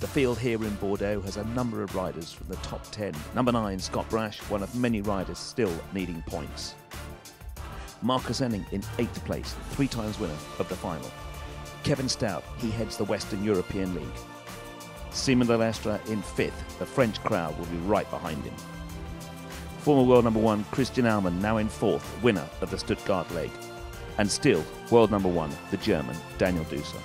The field here in Bordeaux has a number of riders from the top 10. Number 9, Scott Brash, one of many riders still needing points. Marcus Ehning in 8th place, three times winner of the final. Kevin Staut, he heads the Western European League. Simon Delestre in 5th, the French crowd will be right behind him. Former world number one Christian Ahlmann now in 4th, winner of the Stuttgart League. And still, world number one, the German Daniel Deusser.